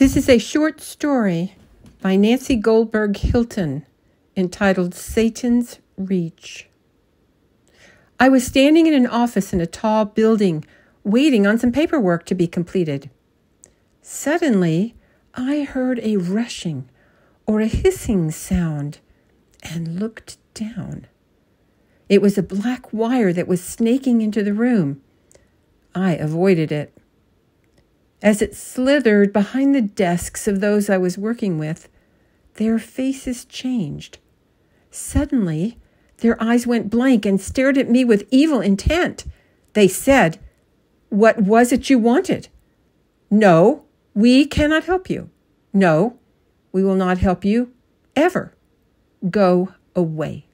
This is a short story by Nancy Goldberg Hilton entitled Satan's Reach. I was standing in an office in a tall building waiting on some paperwork to be completed. Suddenly, I heard a rushing or a hissing sound and looked down. It was a black wire that was snaking into the room. I avoided it. As it slithered behind the desks of those I was working with, their faces changed. Suddenly, their eyes went blank and stared at me with evil intent. They said, What was it you wanted? No, we cannot help you. No, we will not help you ever. Go away.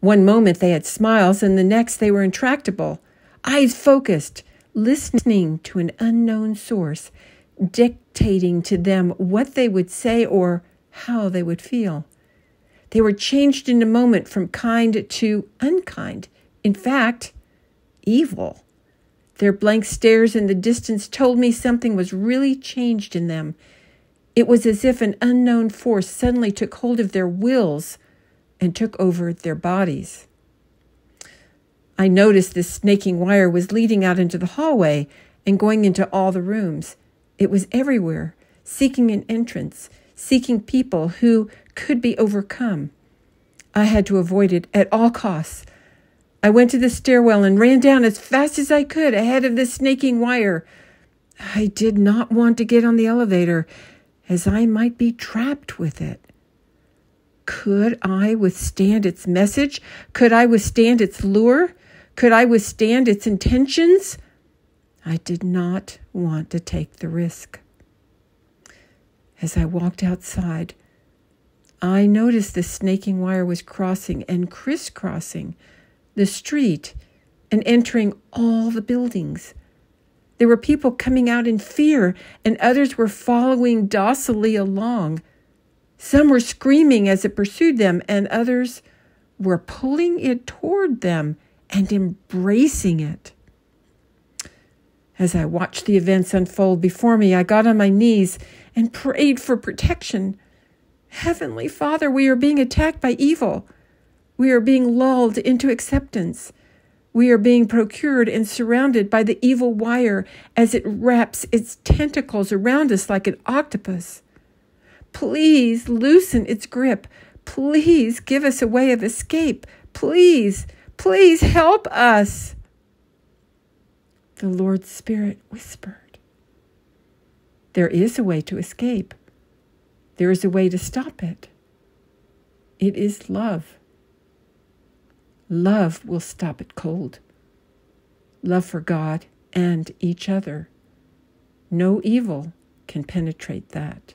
One moment they had smiles, and the next they were intractable, eyes focused, listening to an unknown source, dictating to them what they would say or how they would feel. They were changed in a moment from kind to unkind. In fact, evil. Their blank stares in the distance told me something was really changed in them. It was as if an unknown force suddenly took hold of their wills and took over their bodies. I noticed this snaking wire was leading out into the hallway and going into all the rooms. It was everywhere, seeking an entrance, seeking people who could be overcome. I had to avoid it at all costs. I went to the stairwell and ran down as fast as I could ahead of the snaking wire. I did not want to get on the elevator, as I might be trapped with it. Could I withstand its message? Could I withstand its lure? Could I withstand its intentions? I did not want to take the risk. As I walked outside, I noticed the snaking wire was crossing and crisscrossing the street and entering all the buildings. There were people coming out in fear, and others were following docilely along. Some were screaming as it pursued them, and others were pulling it toward them and embracing it. As I watched the events unfold before me, I got on my knees and prayed for protection. Heavenly Father, we are being attacked by evil. We are being lulled into acceptance. We are being procured and surrounded by the evil wire as it wraps its tentacles around us like an octopus. Please loosen its grip. Please give us a way of escape. Please Please help us. The Lord's Spirit whispered, There is a way to escape. There is a way to stop it. It is love. Love will stop it cold. Love for God and each other. No evil can penetrate that.